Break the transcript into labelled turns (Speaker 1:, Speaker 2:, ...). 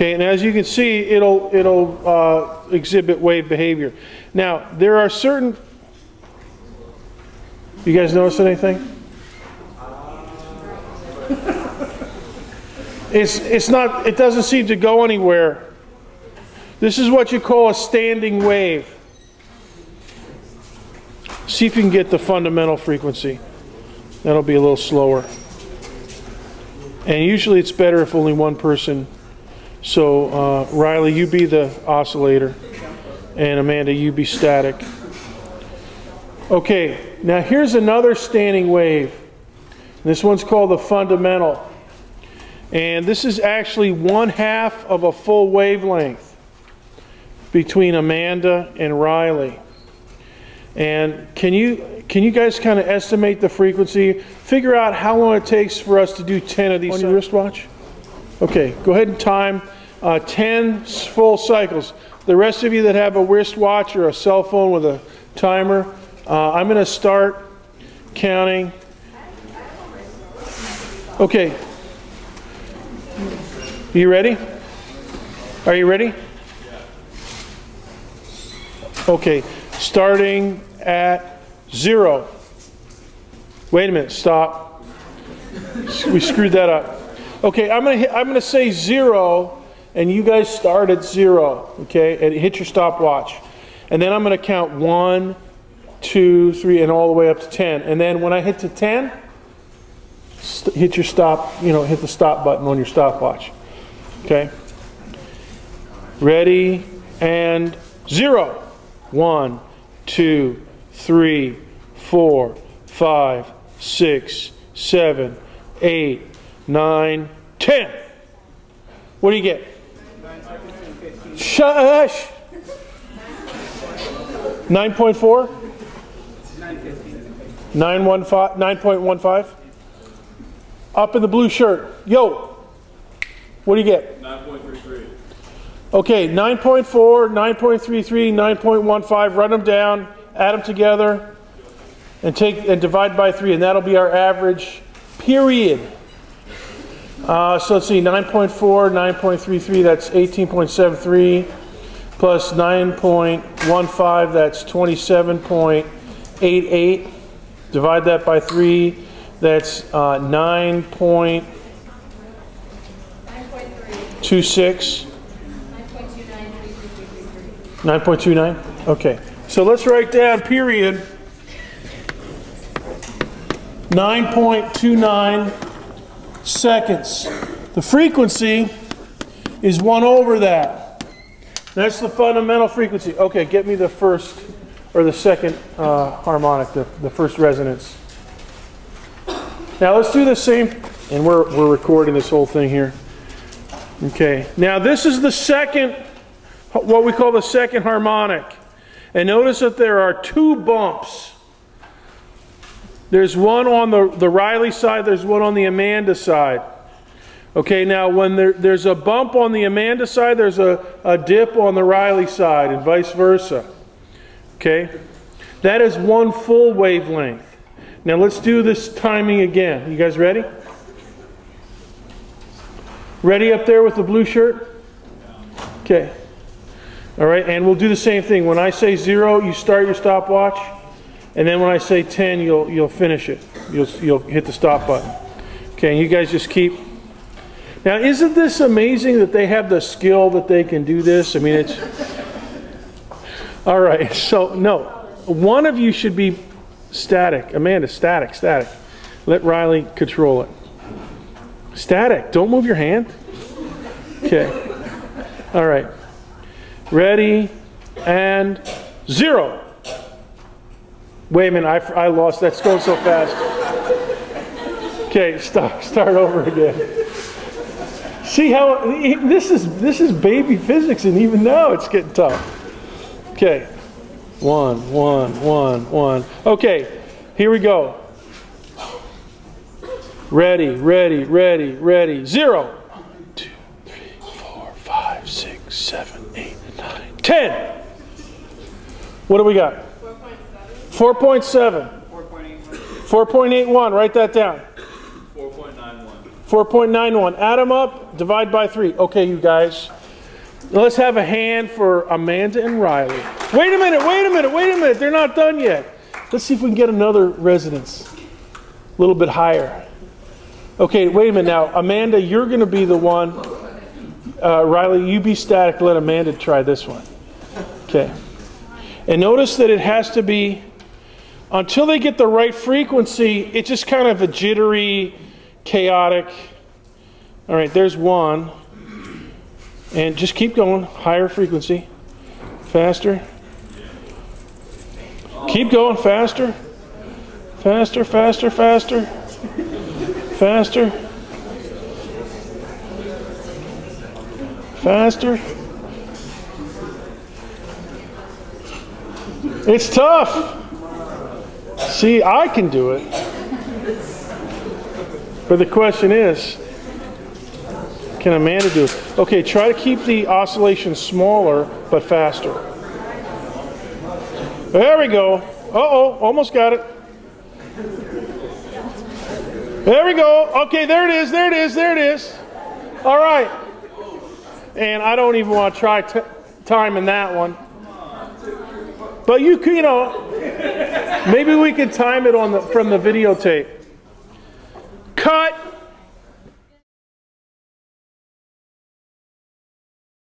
Speaker 1: Okay, and as you can see, it'll, it'll uh, exhibit wave behavior. Now, there are certain, you guys notice anything? It's, it's not, it doesn't seem to go anywhere. This is what you call a standing wave. See if you can get the fundamental frequency. That'll be a little slower. And usually it's better if only one person. So uh, Riley, you be the oscillator. And Amanda, you be static. Okay, now here's another standing wave. This one's called the fundamental. And this is actually one half of a full wavelength between Amanda and Riley. And can you can you guys kind of estimate the frequency? Figure out how long it takes for us to do 10 of these on your wristwatch? Okay, go ahead and time uh, 10 full cycles. The rest of you that have a wristwatch or a cell phone with a timer, uh, I'm going to start counting. Okay. are You ready? Are you ready? Okay, starting at zero. Wait a minute, stop. We screwed that up. Okay, I'm gonna hit, I'm gonna say zero, and you guys start at zero. Okay, and hit your stopwatch, and then I'm gonna count one, two, three, and all the way up to ten. And then when I hit to ten, hit your stop. You know, hit the stop button on your stopwatch. Okay. Ready and zero. One, two, three, four, five, six, seven, eight, nine, ten. What do you get? Shush. 9.4? 9.15? Up in the blue shirt. Yo. What do you get?
Speaker 2: 9.33.
Speaker 1: Okay, 9.4, 9.33, 9.15, run them down, add them together, and take and divide by 3, and that'll be our average period. Uh, so let's see, 9.4, 9.33, that's 18.73, plus 9.15, that's 27.88. Divide that by 3, that's uh, 9.26. 9.29? Okay. So let's write down period 9.29 seconds. The frequency is 1 over that. That's the fundamental frequency. Okay, get me the first or the second uh, harmonic, the, the first resonance. Now let's do the same, and we're, we're recording this whole thing here. Okay, now this is the second what we call the second harmonic. And notice that there are two bumps. There's one on the, the Riley side, there's one on the Amanda side. Okay, now when there, there's a bump on the Amanda side, there's a, a dip on the Riley side, and vice versa. Okay? That is one full wavelength. Now let's do this timing again. You guys ready? Ready up there with the blue shirt? Okay. All right, and we'll do the same thing. When I say zero, you start your stopwatch, and then when I say 10, you'll, you'll finish it. You'll, you'll hit the stop button. Okay, and you guys just keep. Now, isn't this amazing that they have the skill that they can do this? I mean, it's. All right, so no. One of you should be static. Amanda, static, static. Let Riley control it. Static. Don't move your hand. Okay. All right. Ready and zero. Wait a minute, I, I lost. That's going so fast. Okay, stop. Start over again. See how this is this is baby physics, and even now it's getting tough. Okay, one, one, one, one. Okay, here we go. Ready, ready, ready, ready. Zero. One, two, three, four, five, six, seven, eight. 10. What do we got? 4.7. 4.81. Write that down.
Speaker 2: 4.91.
Speaker 1: 4.91. Add them up, divide by 3. Okay, you guys. Let's have a hand for Amanda and Riley. Wait a minute, wait a minute, wait a minute. They're not done yet. Let's see if we can get another resonance. A little bit higher. Okay, wait a minute now. Amanda, you're going to be the one. Uh, Riley, you be static. Let Amanda try this one. Okay. And notice that it has to be, until they get the right frequency, it's just kind of a jittery, chaotic. All right, there's one. And just keep going, higher frequency, faster. Keep going, faster, faster, faster, faster, faster, faster. It's tough. See, I can do it. But the question is, can Amanda do it? Okay, try to keep the oscillation smaller but faster. There we go. Uh-oh, almost got it. There we go. Okay, there it is, there it is, there it is. All right. And I don't even want to try timing that one. But you you know, maybe we could time it on the from the videotape. Cut.